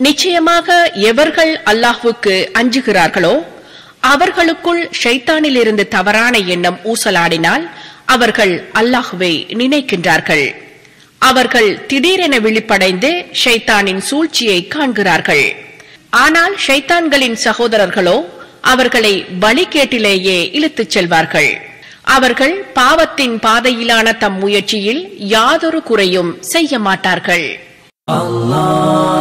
நிச்சயமாக எவர்கள் அல்லாஹ்வுக்கு அஞ்சுகிறார்களோ அவர்களுக்குள் ஷைத்தானிலிருந்து தவறான எண்ணம் ஊசலாடினால் அவர்கள் அல்லாஹுவை நினைக்கின்றார்கள். அவர்கள் திடீரென விழிப்படைந்து ஷைத்தானின் சூழ்ச்சியை காண்கிறார்கள். ஆனால் ஷைத்தான்களின் சகோதரர்களோ அவர்களை வழிகேட்டிலேயே இழுத்துச் செல்வார்கள். அவர்கள் பாவத்தின் பாதையிலான தம் முயற்சியில் யாதொரு குறையும் செய்ய மாட்டார்கள். அல்லாஹ்.